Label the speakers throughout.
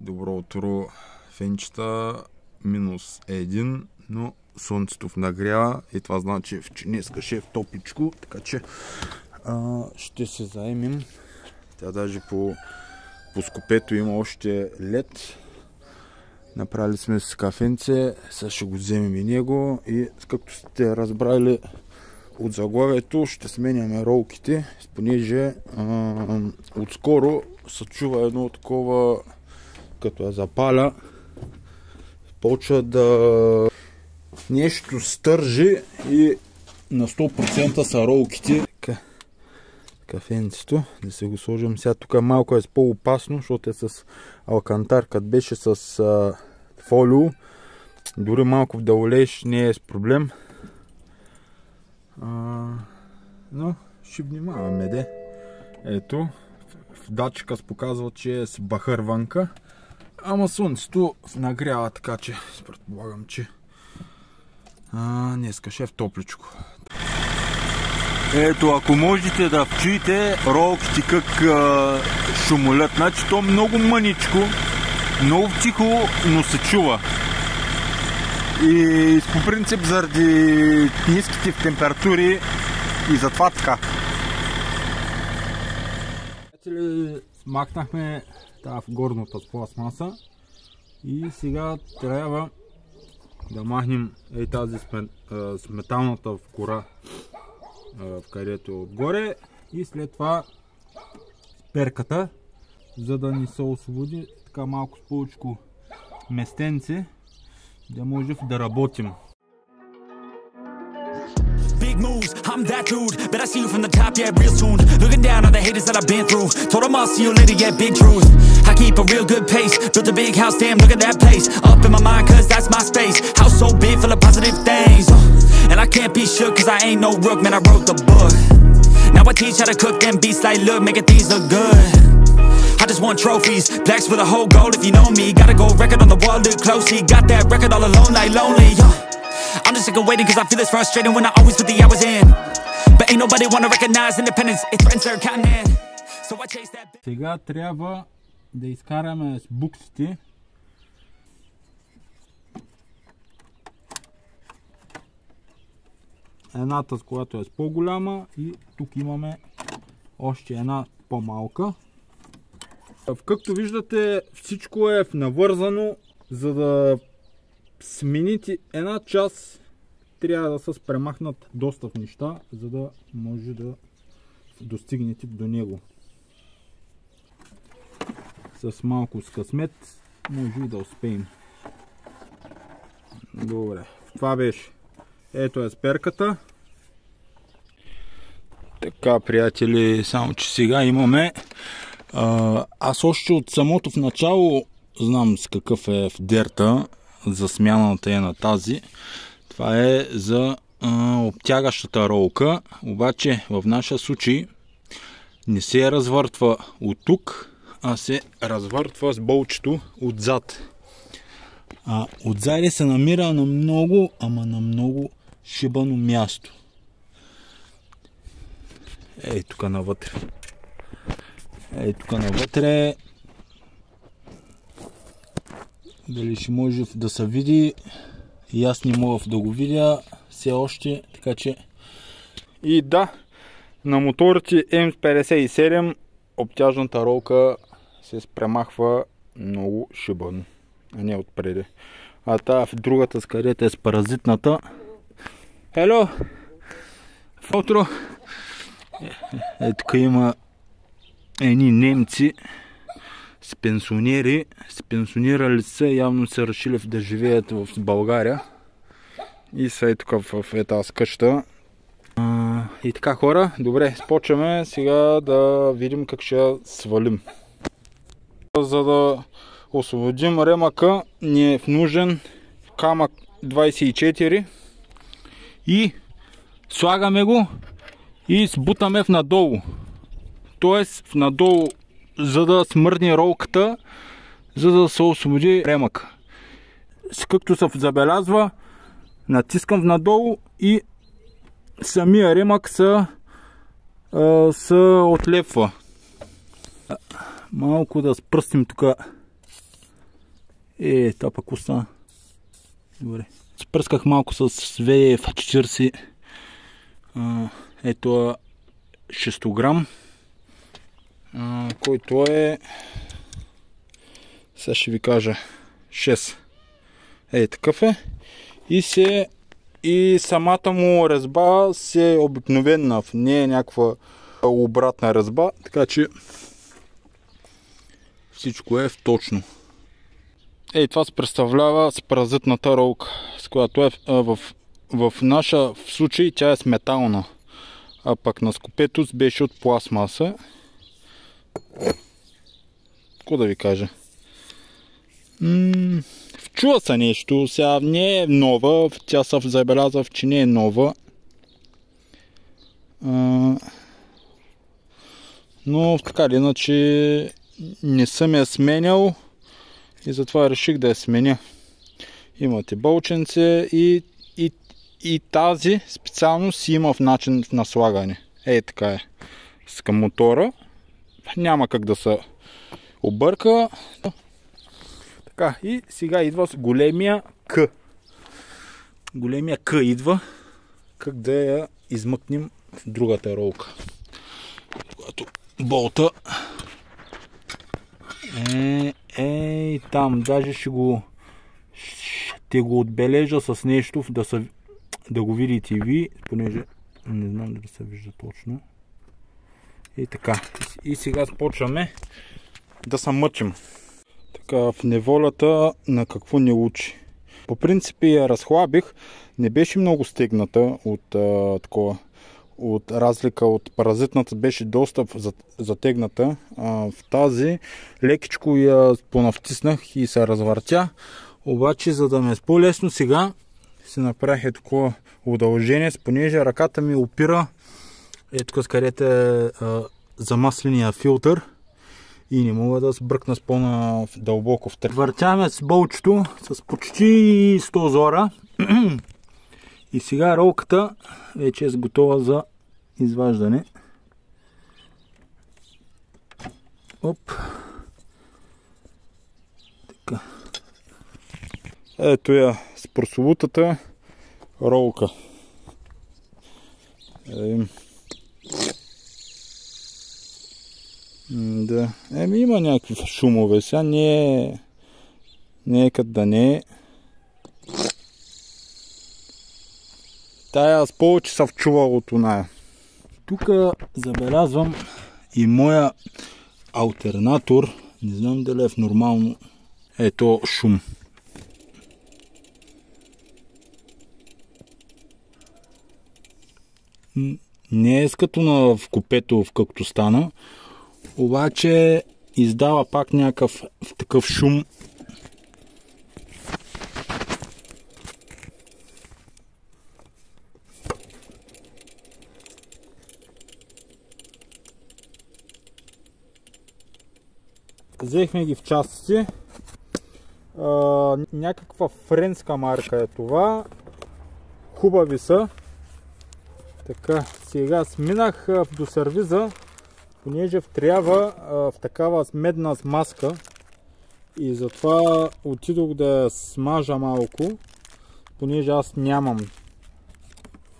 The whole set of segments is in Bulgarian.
Speaker 1: Добро утро, фенчета. Минус един, но слънцето нагрява и това значи, че днеска ще е в топличко, така че а, ще се заемим. Тя даже по, по скопето има още лед. Направили сме с кафенце, сега ще го вземем и него и както сте разбрали от заглавието ще сменяме ролките, понеже а, отскоро се чува едно такова като я запаля почва да нещо стържи и на 100% са ролките. Кафенцето, да се го сложим. Сега тук малко е по-опасно, защото е с алкантар, като беше с а, фолио. Дори малко да олееш не е с проблем. А, но ще внимаваме, де. Ето, датчика показва, че е с бахърванка. Ама слънцето нагрява, така че предполагам, че а, днеска ще е в топличко. Ето, ако можете да чуете ролките как а, шумолят, значи то много мъничко, много тихо, но се чува. И по принцип заради ниските температури и затова така. Смахнахме тази в горната пластмаса и сега трябва да махнем е тази сметалната в кора в където е отгоре и след това перката за да ни се освободи така малко с повече местенце ده موجود
Speaker 2: في درابوتم I'm that dude. But I see you from the top, yeah, real soon. Looking down on the haters that I've been through. Told them I'll see you later, yeah, big truth. I keep a real good pace. Built a big house, damn, look at that place. Up in my mind, cause that's my space. House so big, full of positive things uh. And I can't be shook, cause I ain't no rook Man, I wrote the book. Now I teach how to cook them beats like Look, making things look good I just want trophies, blacks with a whole gold if you know me. Gotta go record on the wall, look closely. Got that record all alone, like lonely. Yeah. I'm just sick of waiting cause I feel it's frustrating when I always put the hours in. But ain't nobody wanna recognize independence, it threatens their continent. So I chase that.
Speaker 1: Сега трябва да изкараме с буксите едната с която е с по-голяма и тук имаме още една по-малка. Както виждате всичко е навързано, за да смените една част трябва да се премахнат доста неща, за да може да достигнете до него. С малко с късмет може и да успеем. Добре, това беше. Ето е сперката. Така, приятели, само че сега имаме... А, аз още от самото в начало знам с какъв е в дерта за смяната е на тази. Това е за а, обтягащата ролка, обаче в нашия случай не се развъртва от тук, а се развъртва с болчето отзад. А отзади се намира на много, ама на много шибано място. Ей, тук навътре. Ей, тук навътре. Дали ще може да се види. И аз не мога да го видя все още, така че... И да, на моторите М57 обтяжната ролка се премахва много шибано, а не отпреди. А та в другата с където е с паразитната. Хело! Утро! Е, е, тук има едни немци с пенсионери, с пенсионирали се, явно се решили да живеят в България. И са и тук в, в тази къща. А, и така хора, добре, спочваме сега да видим как ще свалим. За да освободим ремъка ни е нужен камък 24 и слагаме го и сбутаме в надолу. Тоест надолу, за да смърдне ролката, за да се освободи ремък. Както се забелязва, натискам надолу и самия ремък се се отлепва. Малко да спръстим тук. Е, това пък остана. Добре. Спръсках малко с VF40. А, ето 6 грам, а, който е сега ще ви кажа 6. Ей, такъв е. И се и самата му резба се е обикновена, не е някаква обратна резба, така че всичко е в точно. Ей, това се представлява с паразитната ролка, с която е в, в наша в случай тя е с метална, а пък на скопетус беше от пластмаса. Какво да ви кажа? Вчува се нещо, сега не е нова, тя се забелязав, че не е нова. Но така или иначе не съм я сменял и затова реших да я сменя. Имате болченце и, и, и тази специално си има в начин на слагане. Ей така е. С към мотора. Няма как да се обърка. Така, и сега идва с големия К. Големия К идва. Как да я измъкнем в другата ролка. Когато болта е, е, там, даже ще го ще го отбележа с нещо, да, са, да го видите ви, понеже не знам дали се вижда точно. И така. И сега започваме да се мъчим. Така, в неволята на какво не учи. По принцип я разхлабих. Не беше много стегната от а, такова от разлика от паразитната беше доста затегната. А, в тази лекичко я понавтиснах и се развъртя. Обаче, за да ме е по-лесно сега, си направих е такова удължение, понеже ръката ми опира е тук където е замасления филтър и не мога да сбръкна с по-дълбоко в тър. Въртяме с болчето с почти 100 зора. И сега ролката вече е готова за изваждане. Оп. Така. Ето я с прословутата ролка. Е, да. Еми има някакви шумове. Сега не е... Не е като да не е. Тая аз повече съм вчувал от оная. Тук забелязвам и моя алтернатор. Не знам дали е в нормално. Ето шум. Не е като на в купето, в както стана, обаче издава пак някакъв такъв шум. Взехме ги в части. А, някаква френска марка е това. Хубави са. Така, сега сминах до сервиза, понеже трябва в такава медна смазка и затова отидох да смажа малко, понеже аз нямам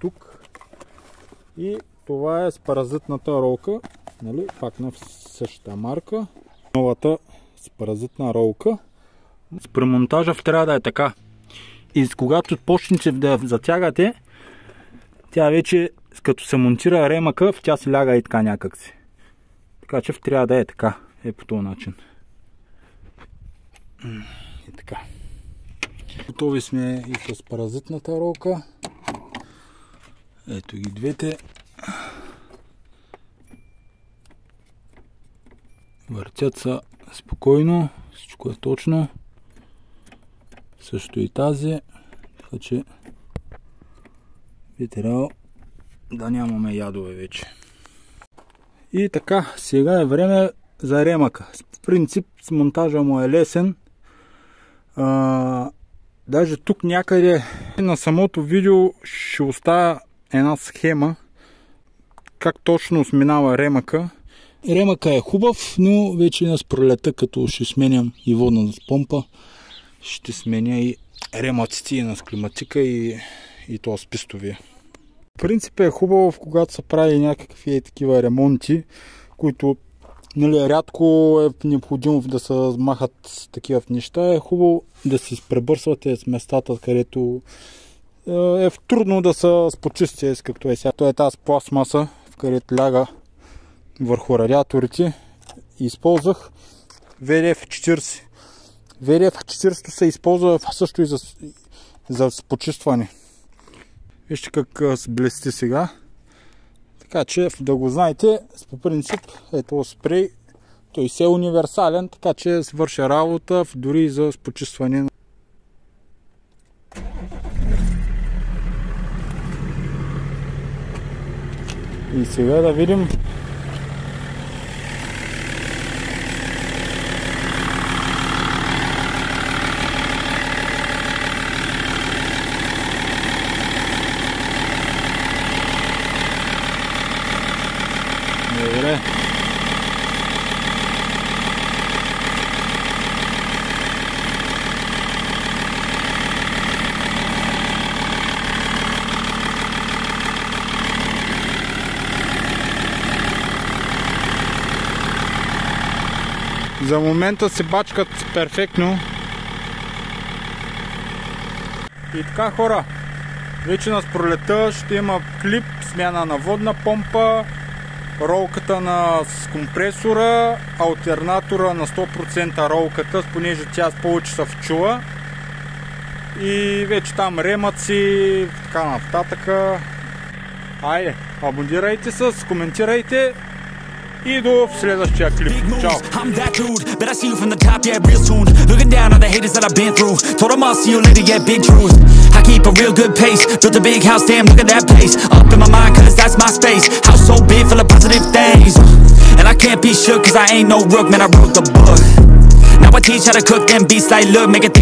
Speaker 1: тук. И това е с паразитната ролка, нали? пак на същата марка. Новата с паразитна ролка. С премонтажа трябва да е така. И когато почнете да затягате, тя вече, като се монтира ремъка, в тя се ляга и така някакси. Така че трябва да е така. Е по този начин. И така. Готови сме и с паразитната ролка. Ето ги двете. Въртят са спокойно. Всичко е точно. Също и тази. Така че би трябвало да нямаме ядове вече. И така, сега е време за ремъка. В принцип, с монтажа му е лесен. А, даже тук някъде на самото видео ще оставя една схема
Speaker 3: как точно сминава ремъка.
Speaker 1: Ремъка е хубав, но вече на пролета, като ще сменям и водна помпа, ще сменя и ремъците и на склиматика и, и то с пистовия. Принцип е хубаво, когато се прави някакви такива ремонти, които нали, рядко е необходимо да се махат такива неща. Е хубаво да си пребърсвате с местата, където е трудно да се спочисти, както е сега. Това е тази пластмаса, в където ляга върху радиаторите. Използвах VDF-40. VDF-40 се използва също и за, за почистване. Вижте как се блести сега. Така че да го знаете, по принцип е този спрей. Той се е универсален, така че свърша работа дори и за почистване. И сега да видим Добре. За момента се бачкат перфектно. И така хора, вече нас пролета ще има клип, смяна на водна помпа, ролката на с компресора, альтернатора на 100% ролката, понеже тя повече се вчува. И вече там ремъци, така нататък. Айде, абонирайте се, коментирайте и до следващия клип. Чао!
Speaker 2: I'm that dude, bet I see you from the top, yeah, real soon. Looking down on the haters that I've been through. Told them I'll see you later, yeah, big truth. I keep a real good pace. Built a big house, damn, look at that place. Up in my mind, cause that's my space. House so big, full of positive things. And I can't be shook, cause I ain't no rook, man, I wrote the book. Now I teach how to cook them beats like, look, make it think.